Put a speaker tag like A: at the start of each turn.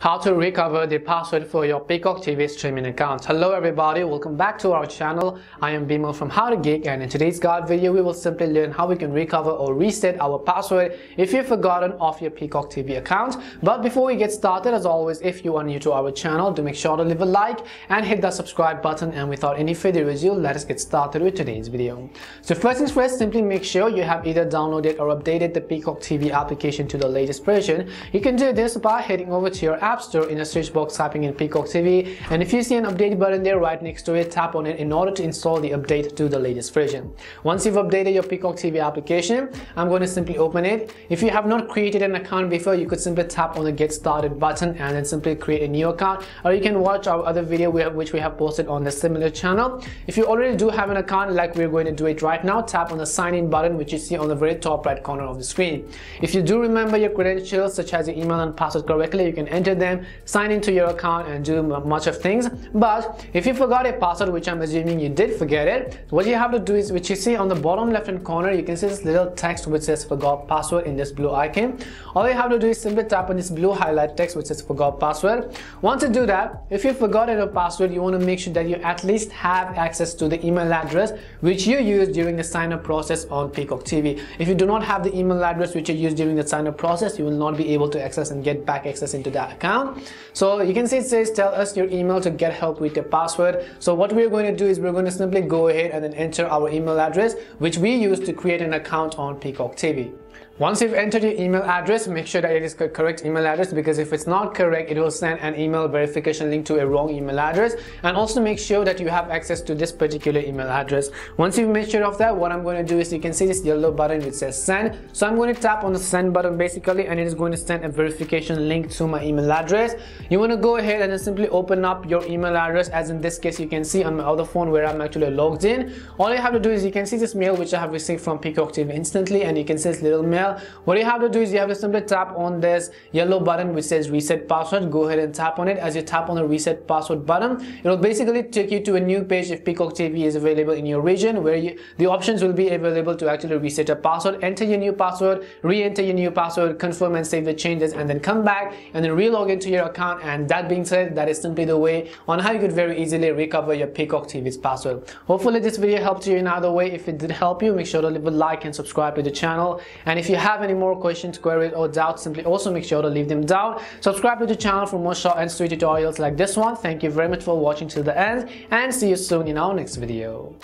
A: How to recover the password for your Peacock TV streaming account. Hello everybody, welcome back to our channel. I am Bimal from How to Geek and in today's guide video we will simply learn how we can recover or reset our password if you've forgotten of your Peacock TV account. But before we get started, as always, if you are new to our channel, do make sure to leave a like and hit that subscribe button and without any further ado, let us get started with today's video. So first things first, simply make sure you have either downloaded or updated the Peacock TV application to the latest version. You can do this by heading over to your app App Store in a search box typing in Peacock TV and if you see an update button there right next to it tap on it in order to install the update to the latest version. Once you've updated your Peacock TV application I'm going to simply open it. If you have not created an account before you could simply tap on the get started button and then simply create a new account or you can watch our other video which we have posted on the similar channel. If you already do have an account like we're going to do it right now tap on the sign in button which you see on the very top right corner of the screen. If you do remember your credentials such as your email and password correctly you can enter them, sign into your account and do much of things. But if you forgot a password, which I'm assuming you did forget it, what you have to do is, which you see on the bottom left hand corner, you can see this little text which says forgot password in this blue icon. All you have to do is simply tap on this blue highlight text which says forgot password. Once you do that, if you forgot your password, you want to make sure that you at least have access to the email address which you used during the sign up process on Peacock TV. If you do not have the email address which you used during the sign up process, you will not be able to access and get back access into that account account so you can see it says tell us your email to get help with your password. So what we're going to do is we're going to simply go ahead and then enter our email address which we use to create an account on Peacock TV once you've entered your email address, make sure that it is the correct email address because if it's not correct, it will send an email verification link to a wrong email address. And also make sure that you have access to this particular email address. Once you've made sure of that, what I'm going to do is you can see this yellow button which says send. So I'm going to tap on the send button basically and it is going to send a verification link to my email address. You want to go ahead and then simply open up your email address as in this case you can see on my other phone where I'm actually logged in. All you have to do is you can see this mail which I have received from Peacock TV instantly and you can see this little mail what you have to do is you have to simply tap on this yellow button which says reset password. Go ahead and tap on it. As you tap on the reset password button it will basically take you to a new page if Peacock TV is available in your region where you, the options will be available to actually reset a password enter your new password re-enter your new password confirm and save the changes and then come back and then re-log into your account. And that being said that is simply the way on how you could very easily recover your Peacock TV's password. Hopefully this video helped you in either way. If it did help you make sure to leave a like and subscribe to the channel. And if you have any more questions, queries or doubts, simply also make sure to leave them down. Subscribe to the channel for more short and sweet tutorials like this one. Thank you very much for watching till the end and see you soon in our next video.